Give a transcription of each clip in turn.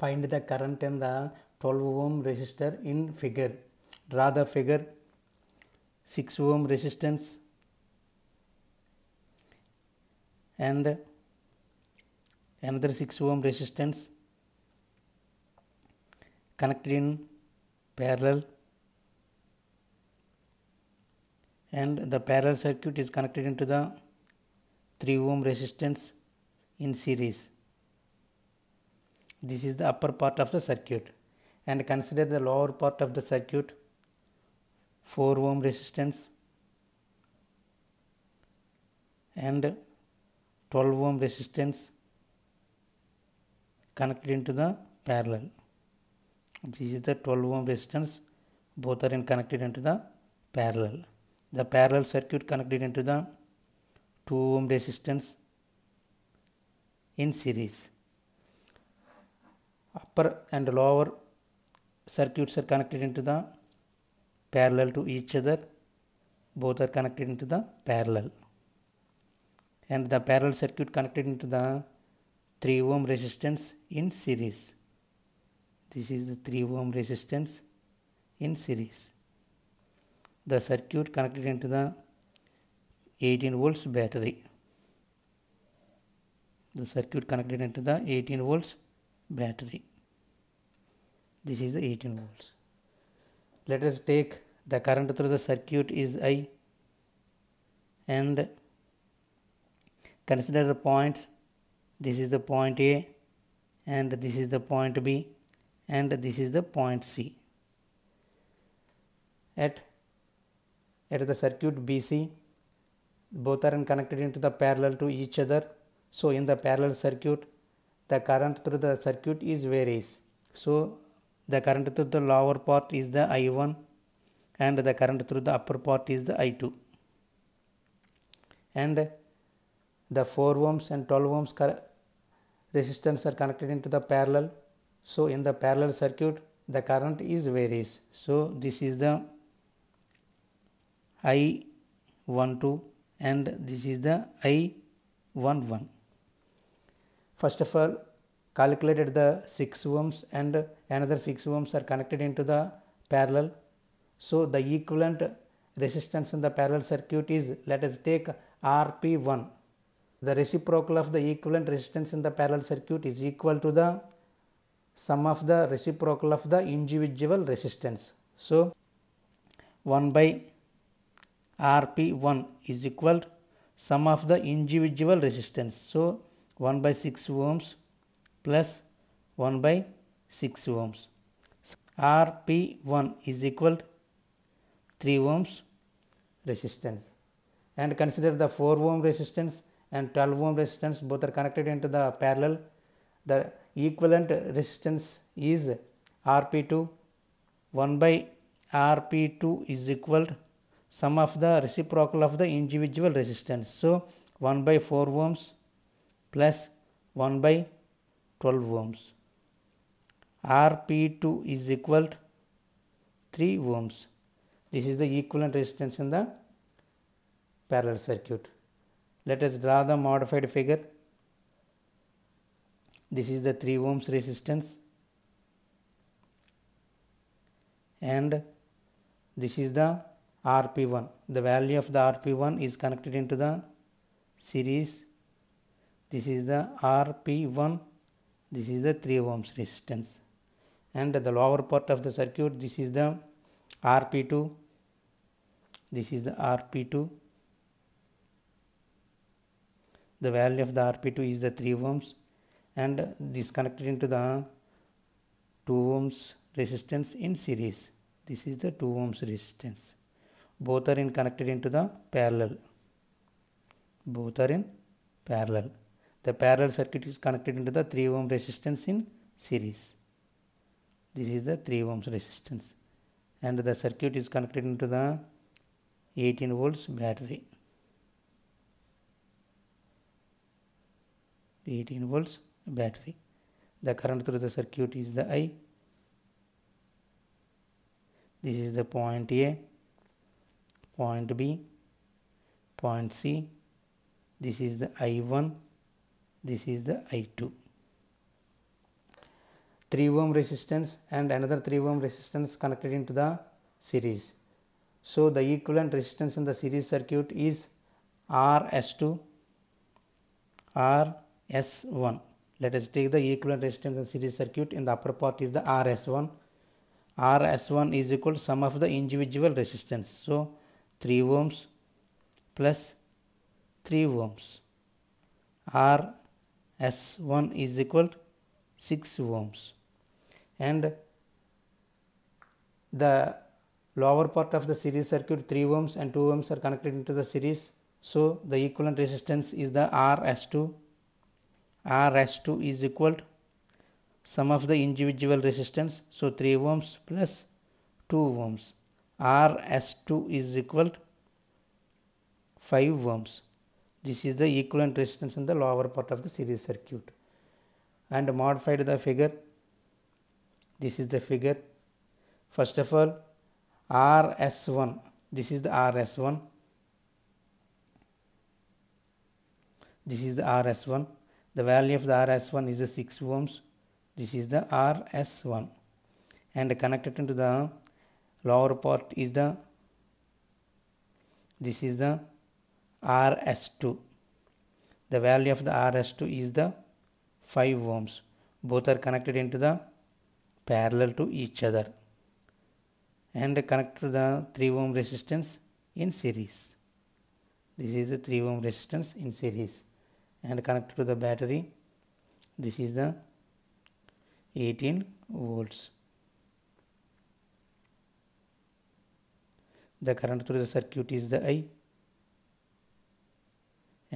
find the current in the 12 ohm resistor in figure. Draw the figure. 6 ohm resistance. And another 6 ohm resistance. Connected in parallel. And the parallel circuit is connected into the 3 ohm resistance in series this is the upper part of the circuit. And consider the lower part of the circuit. 4 ohm resistance. And 12 ohm resistance connected into the parallel. This is the 12 ohm resistance. Both are in connected into the parallel. The parallel circuit connected into the 2 ohm resistance in series upper and lower circuits are connected into the parallel to each other. Both are connected into the parallel. And the parallel circuit connected into the 3 ohm resistance in series. This is the 3 ohm resistance in series. The circuit connected into the 18 volts battery. The circuit connected into the 18 volts battery. This is the 18 volts. Let us take the current through the circuit is i and consider the points. This is the point a and this is the point b and this is the point c. At at the circuit bc both are connected into the parallel to each other. So in the parallel circuit the current through the circuit is varies. So the current through the lower part is the i1 and the current through the upper part is the i2 and the 4 ohms and 12 ohms resistance are connected into the parallel. So in the parallel circuit the current is varies. So this is the i12 and this is the i11 first of all calculated the 6 ohms and another 6 ohms are connected into the parallel. So the equivalent resistance in the parallel circuit is let us take rp1 the reciprocal of the equivalent resistance in the parallel circuit is equal to the sum of the reciprocal of the individual resistance. So 1 by rp1 is equal to sum of the individual resistance. So 1 by 6 ohms plus 1 by 6 ohms. Rp1 is equal to 3 ohms resistance. And consider the 4 ohm resistance and 12 ohm resistance both are connected into the parallel. The equivalent resistance is rp2 1 by rp2 is equal to sum of the reciprocal of the individual resistance. So 1 by 4 ohms plus 1 by 12 ohms. Rp2 is equal to 3 ohms. This is the equivalent resistance in the parallel circuit. Let us draw the modified figure. This is the 3 ohms resistance. And this is the rp1 the value of the rp1 is connected into the series this is the rp1 this is the 3 ohms resistance. And the lower part of the circuit this is the rp2 this is the rp2 the value of the rp2 is the 3 ohms. And this connected into the 2 ohms resistance in series. This is the 2 ohms resistance. Both are in connected into the parallel. Both are in parallel the parallel circuit is connected into the 3 ohm resistance in series. This is the 3 ohms resistance. And the circuit is connected into the 18 volts battery. 18 volts battery. The current through the circuit is the i. This is the point a point b point c. This is the i1 this is the i2 3 ohm resistance and another 3 ohm resistance connected into the series. So the equivalent resistance in the series circuit is RS2 RS1. Let us take the equivalent resistance in series circuit in the upper part is the RS1. RS1 is equal to sum of the individual resistance. So 3 ohms plus 3 ohms. RS1 is equal to 6 ohms. And the lower part of the series circuit 3 ohms and 2 ohms are connected into the series. So the equivalent resistance is the rs2 rs2 is equal to sum of the individual resistance. So 3 ohms plus 2 ohms. Rs2 is equal to 5 ohms this is the equivalent resistance in the lower part of the series circuit. And modified the figure. This is the figure. First of all rs1 this is the rs1 this is the rs1 the value of the rs1 is the 6 ohms. This is the rs1 and connected into the lower part is the this is the rs2 the value of the rs2 is the 5 ohms both are connected into the parallel to each other and connect to the 3 ohm resistance in series. This is the 3 ohm resistance in series and connect to the battery. This is the 18 volts. The current through the circuit is the I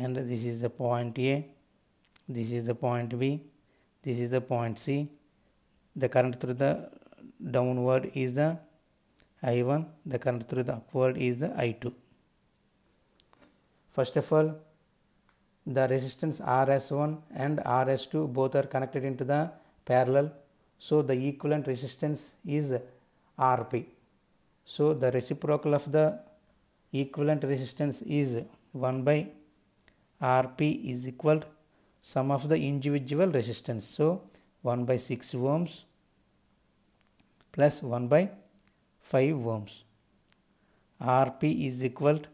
and this is the point A, this is the point B, this is the point C. The current through the downward is the I1 the current through the upward is the I2 first of all the resistance RS1 and RS2 both are connected into the parallel. So the equivalent resistance is RP so the reciprocal of the equivalent resistance is 1 by RP is equal to sum of the individual resistance so 1 by 6 ohms plus 1 by 5 ohms. Rp is equal to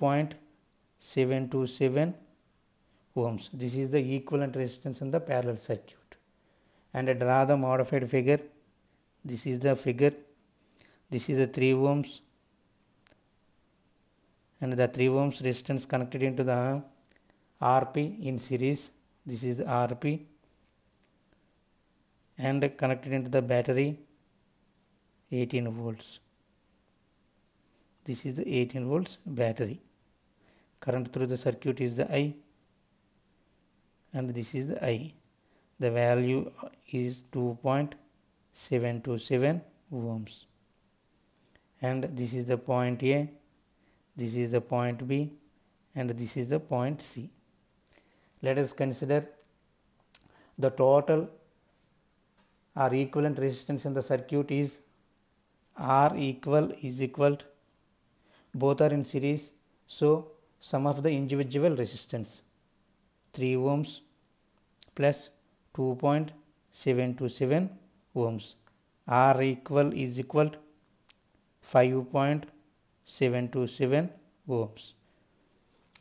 2.727 ohms. This is the equivalent resistance in the parallel circuit. And I draw the modified figure. This is the figure. This is the 3 ohms. And the 3 ohms resistance connected into the RP in series this is RP and connected into the battery 18 volts. This is the 18 volts battery. Current through the circuit is the I and this is the I. The value is 2.727 ohms. And this is the point A this is the point B and this is the point C. Let us consider the total or equivalent resistance in the circuit is R equal is equal to both are in series so sum of the individual resistance 3 ohms plus 2.727 ohms. R equal is equal to 5.727 ohms.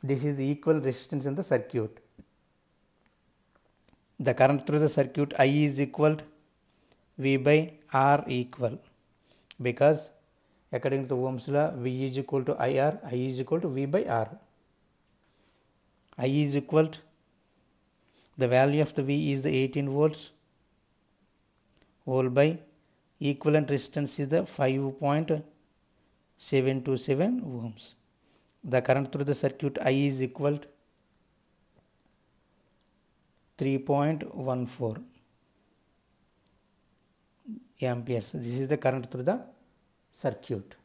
This is the equal resistance in the circuit the current through the circuit I is equal to V by R equal because according to Ohm's law V is equal to IR, I is equal to V by R. I is equal to the value of the V is the 18 volts whole by equivalent resistance is the 5.727 ohms. The current through the circuit I is equal to 3.14 amperes. This is the current through the circuit.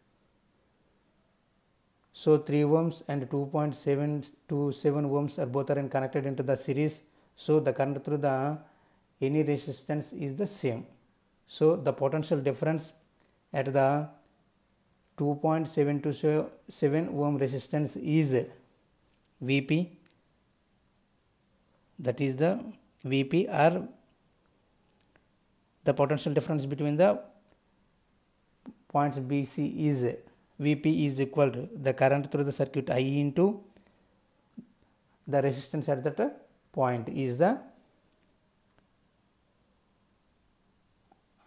So 3 ohms and 2.727 ohms are both are connected into the series. So the current through the any resistance is the same. So the potential difference at the 2.727 ohm resistance is Vp that is the Vp or the potential difference between the points BC is Vp is equal to the current through the circuit I into the resistance at that point is the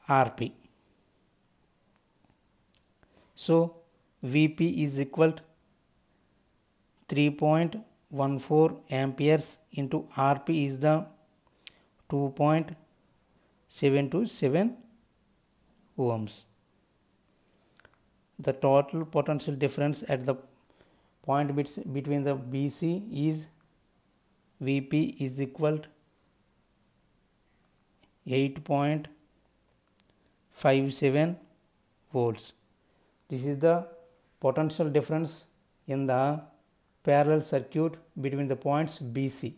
Rp. So Vp is equal to 3.14 amperes into Rp is the 2.727 ohms. The total potential difference at the point between the BC is Vp is equal to 8.57 volts. This is the potential difference in the parallel circuit between the points BC.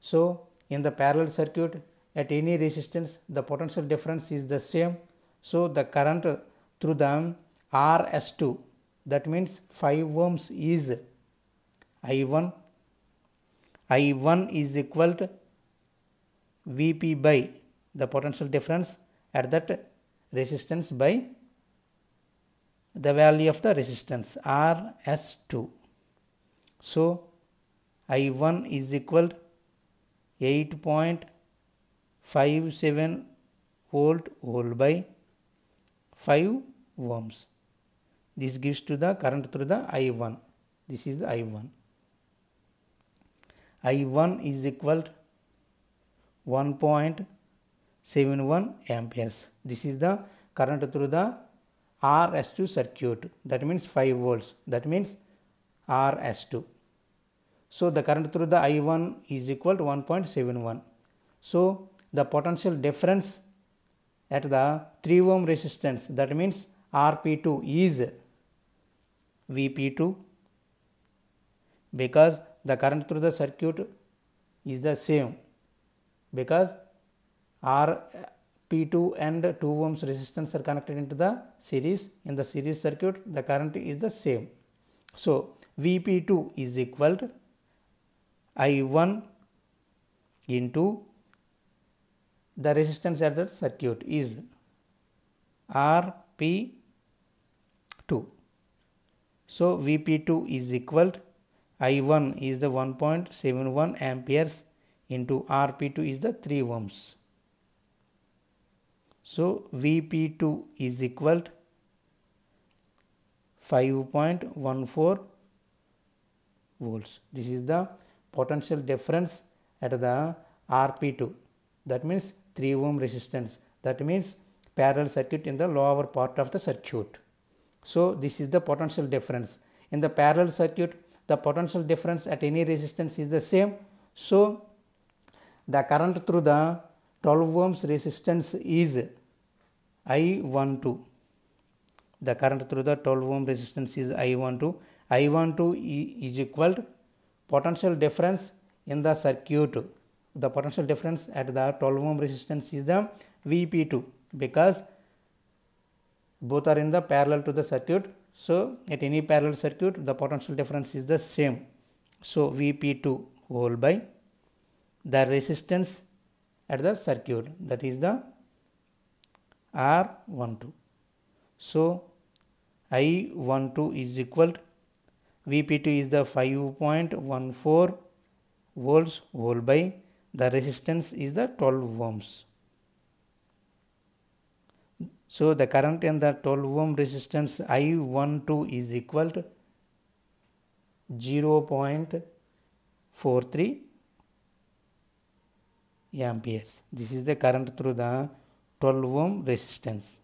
So, in the parallel circuit at any resistance the potential difference is the same. So, the current through the RS2 that means 5 ohms is I1 I1 is equal to Vp by the potential difference at that resistance by the value of the resistance RS2. So, I1 is equal 8.57 volt volt by 5 ohms. This gives to the current through the I1. This is the I1. I1 is equal to 1.71 amperes. This is the current through the RS2 circuit. That means 5 volts. That means RS2. So, the current through the I1 is equal to 1.71. So, the potential difference at the 3 ohm resistance that means RP2 is Vp2 because the current through the circuit is the same because Rp2 and 2 ohms resistance are connected into the series in the series circuit the current is the same. So, Vp2 is equal to I1 into the resistance at the circuit is Rp2. So, Vp2 is equal to I1 is the 1.71 amperes into Rp2 is the 3 ohms. So, Vp2 is equal to 5.14 volts. This is the potential difference at the Rp2 that means 3 ohm resistance that means parallel circuit in the lower part of the circuit. So, this is the potential difference. In the parallel circuit the potential difference at any resistance is the same. So, the current through the 12 ohms resistance is I12. The current through the 12 ohm resistance is I12. I12 is equal to potential difference in the circuit. The potential difference at the 12 ohm resistance is the Vp2 because both are in the parallel to the circuit. So, at any parallel circuit the potential difference is the same. So, Vp2 whole by the resistance at the circuit that is the R12. So, I12 is equal to Vp2 is the 5.14 volts whole by the resistance is the 12 ohms. So, the current in the 12 ohm resistance I12 is equal to 0.43 amperes. This is the current through the 12 ohm resistance.